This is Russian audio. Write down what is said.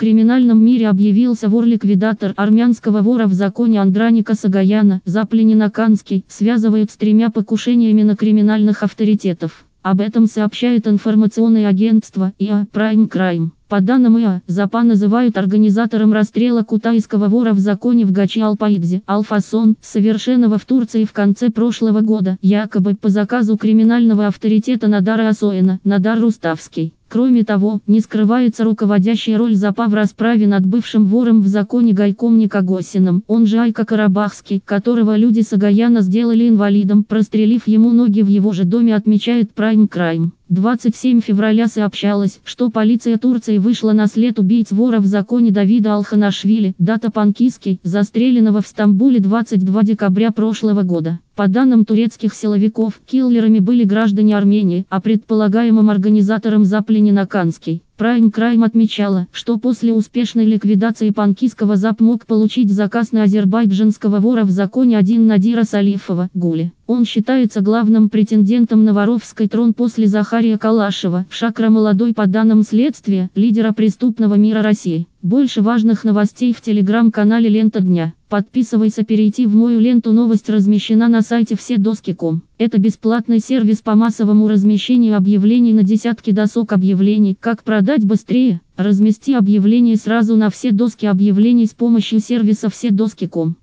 криминальном мире объявился вор-ликвидатор армянского вора в законе Андраника Сагаяна, Запленинаканский, связывают с тремя покушениями на криминальных авторитетов. Об этом сообщает информационное агентство ИА Prime Crime. По данным ИА, ЗАПа называют организатором расстрела кутайского вора в законе в Гачи-Алпаидзе, Алфасон, совершенного в Турции в конце прошлого года, якобы по заказу криминального авторитета Надара Асоина, Надар Руставский. Кроме того, не скрывается руководящая роль ЗАПа в расправе над бывшим вором в законе Гайком Никогосиным, он же Айка Карабахский, которого люди Сагаяна сделали инвалидом, прострелив ему ноги в его же доме отмечает Prime Crime. 27 февраля сообщалось, что полиция Турции вышла на след убийц вора в законе Давида Алханашвили, дата Панкиский, застреленного в Стамбуле 22 декабря прошлого года. По данным турецких силовиков, киллерами были граждане Армении, а предполагаемым организатором запленен Аканский. Prime Crime отмечала, что после успешной ликвидации панкистского ЗАП мог получить заказ на азербайджанского вора в законе 1 Надира Салифова, Гули. Он считается главным претендентом на воровский трон после Захария Калашева, Шакра молодой по данным следствия, лидера преступного мира России. Больше важных новостей в телеграм-канале Лента Дня. Подписывайся перейти в мою ленту новость размещена на сайте вседоски.ком. Это бесплатный сервис по массовому размещению объявлений на десятки досок объявлений. Как продать быстрее? Размести объявление сразу на все доски объявлений с помощью сервиса вседоски.ком.